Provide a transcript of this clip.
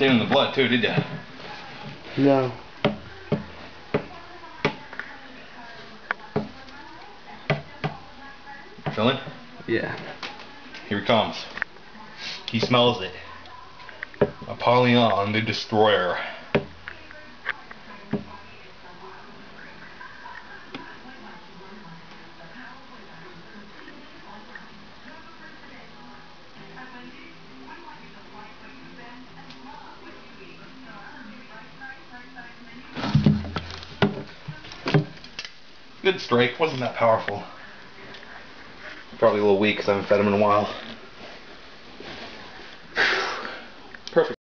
In the blood too, did you? No. Feeling? Yeah. Here he comes. He smells it. Apollyon the Destroyer. Good strike, wasn't that powerful. Probably a little weak because I haven't fed him in a while. Perfect.